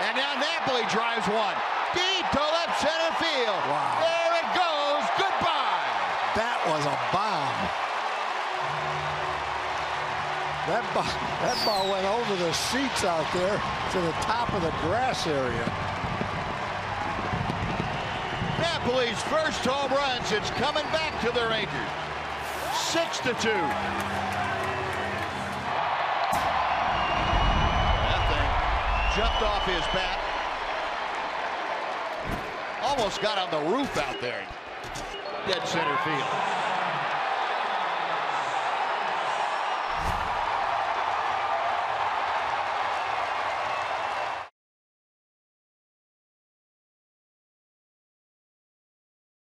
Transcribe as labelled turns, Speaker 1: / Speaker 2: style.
Speaker 1: And now Napoli drives one. Deep to left center field.
Speaker 2: Wow.
Speaker 1: There it goes. Goodbye.
Speaker 2: That was a bomb. That ball, that ball went over the seats out there to the top of the grass area.
Speaker 1: Napoli's first home run since coming back to the Rangers. Six to two. Jumped off his bat. Almost got on the roof out there. Dead center field.